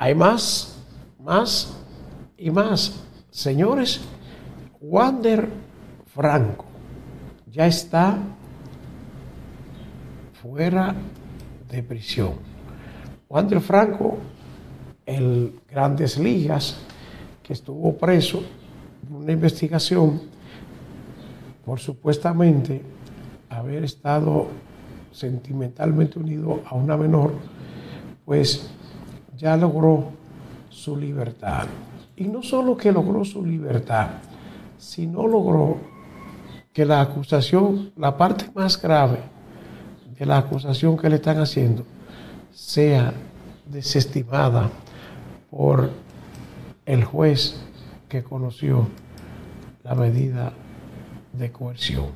hay más, más y más. Señores, Wander Franco ya está fuera de prisión. Wander Franco, el Grandes Ligas, que estuvo preso en una investigación por supuestamente haber estado sentimentalmente unido a una menor, pues ya logró su libertad. Y no solo que logró su libertad, sino logró que la acusación, la parte más grave de la acusación que le están haciendo, sea desestimada por el juez que conoció la medida de coerción.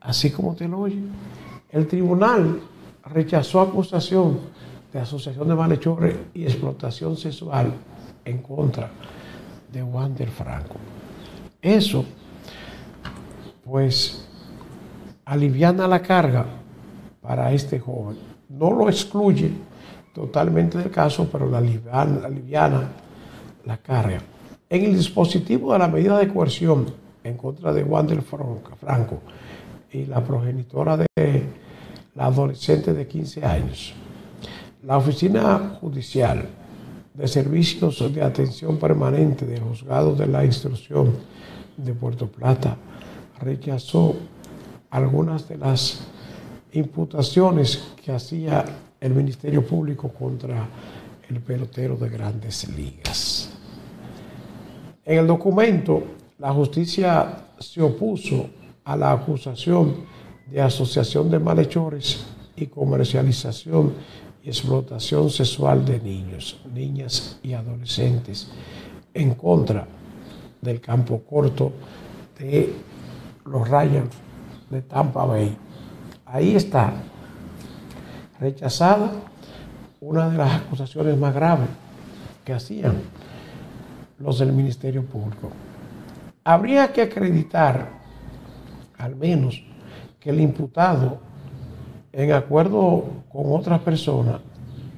Así como te lo oye, el tribunal rechazó acusación de asociación de malhechores y explotación sexual en contra de Wander Franco. Eso, pues, aliviana la carga para este joven. No lo excluye totalmente del caso, pero la aliviana, aliviana la carga. En el dispositivo de la medida de coerción en contra de Wander Franco y la progenitora de la adolescente de 15 años. La Oficina Judicial de Servicios de Atención Permanente del Juzgado de la Instrucción de Puerto Plata rechazó algunas de las imputaciones que hacía el Ministerio Público contra el pelotero de grandes ligas. En el documento, la justicia se opuso a la acusación de asociación de malhechores y comercialización y explotación sexual de niños, niñas y adolescentes en contra del campo corto de los Ryans de Tampa Bay. Ahí está rechazada una de las acusaciones más graves que hacían los del Ministerio Público. Habría que acreditar al menos que el imputado, en acuerdo con otras personas,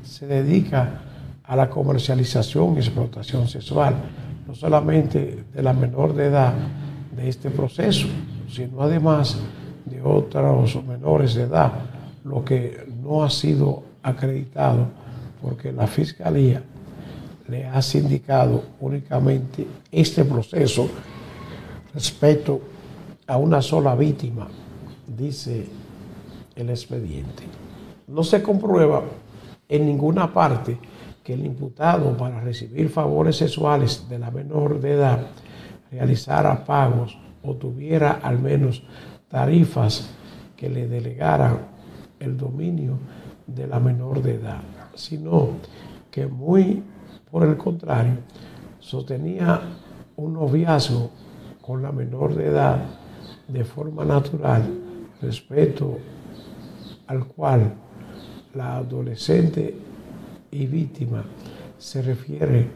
se dedica a la comercialización y explotación sexual, no solamente de la menor de edad de este proceso, sino además de otros menores de edad, lo que no ha sido acreditado porque la Fiscalía le ha sindicado únicamente este proceso respecto a una sola víctima, dice el expediente. No se comprueba en ninguna parte que el imputado para recibir favores sexuales de la menor de edad realizara pagos o tuviera al menos tarifas que le delegaran el dominio de la menor de edad, sino que muy por el contrario sostenía un noviazgo con la menor de edad de forma natural, respeto al cual la adolescente y víctima se refiere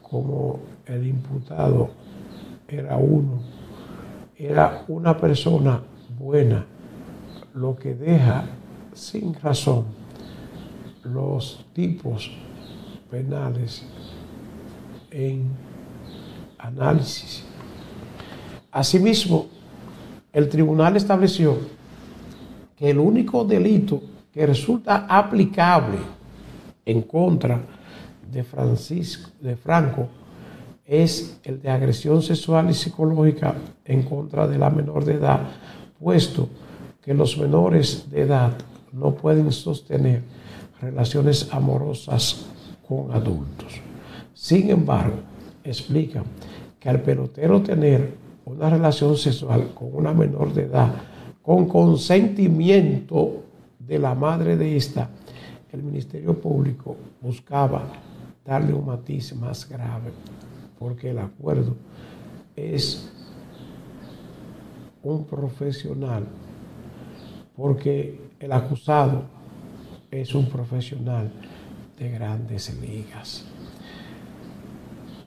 como el imputado era uno, era una persona buena, lo que deja sin razón los tipos penales en análisis. Asimismo, el tribunal estableció el único delito que resulta aplicable en contra de Francisco de Franco es el de agresión sexual y psicológica en contra de la menor de edad, puesto que los menores de edad no pueden sostener relaciones amorosas con adultos. Sin embargo, explica que al pelotero tener una relación sexual con una menor de edad, con consentimiento de la madre de esta, el Ministerio Público buscaba darle un matiz más grave, porque el acuerdo es un profesional, porque el acusado es un profesional de grandes ligas.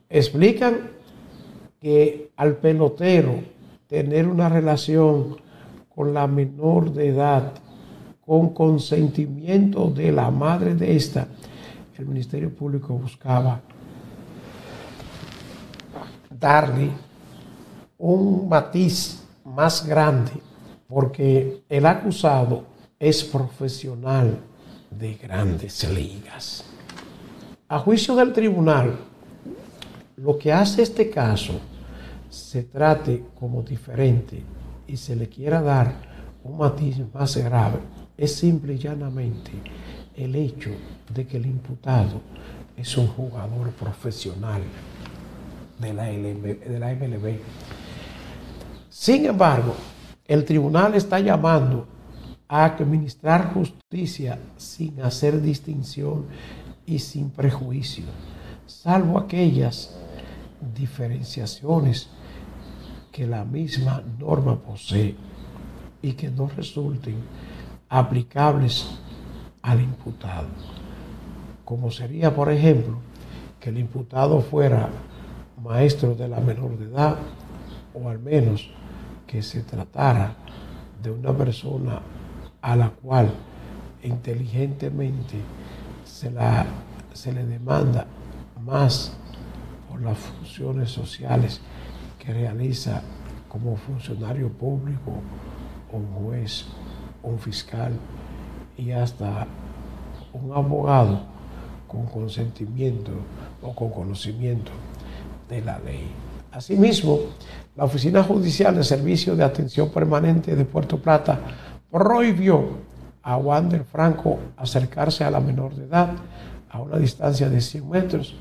Explican que al pelotero tener una relación con la menor de edad, con consentimiento de la madre de esta, el Ministerio Público buscaba darle un matiz más grande porque el acusado es profesional de grandes ligas. A juicio del tribunal, lo que hace este caso se trate como diferente y se le quiera dar un matiz más grave es simple y llanamente el hecho de que el imputado es un jugador profesional de la, MLB. Sin embargo, el tribunal está llamando a administrar justicia sin hacer distinción y sin prejuicio, salvo aquellas diferenciaciones que la misma norma posee y que no resulten aplicables al imputado, como sería, por ejemplo, que el imputado fuera maestro de la menor de edad o al menos que se tratara de una persona a la cual inteligentemente se, se le demanda más por las funciones sociales que realiza como funcionario público, un juez, un fiscal y hasta un abogado con consentimiento o con conocimiento de la ley. Asimismo, la Oficina Judicial de Servicio de Atención Permanente de Puerto Plata prohibió a Wander Franco acercarse a la menor de edad a una distancia de 100 metros,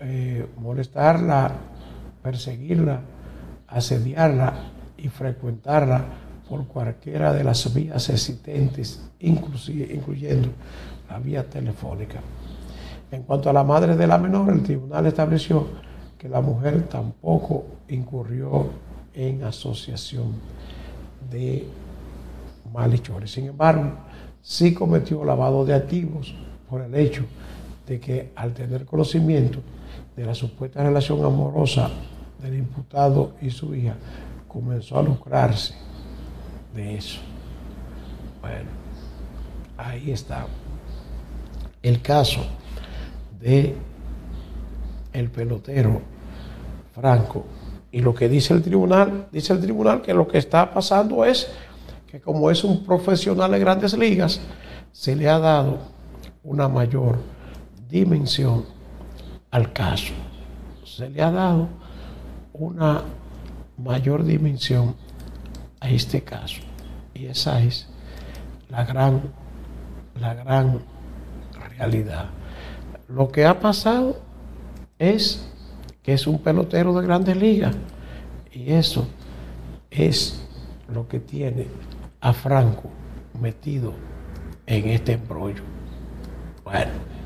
eh, molestarla, perseguirla, asediarla y frecuentarla por cualquiera de las vías existentes, incluyendo la vía telefónica. En cuanto a la madre de la menor, el tribunal estableció que la mujer tampoco incurrió en asociación de malhechores. Sin embargo, sí cometió lavado de activos por el hecho de que al tener conocimiento de la supuesta relación amorosa del imputado y su hija, comenzó a lucrarse de eso. Bueno, ahí está el caso de el pelotero Franco. Y lo que dice el tribunal, dice el tribunal que lo que está pasando es que como es un profesional de grandes ligas, se le ha dado una mayor dimensión al caso. Se le ha dado una mayor dimensión a este caso. Y esa es la gran, la gran realidad. Lo que ha pasado es que es un pelotero de grandes ligas. Y eso es lo que tiene a Franco metido en este embrollo. Bueno.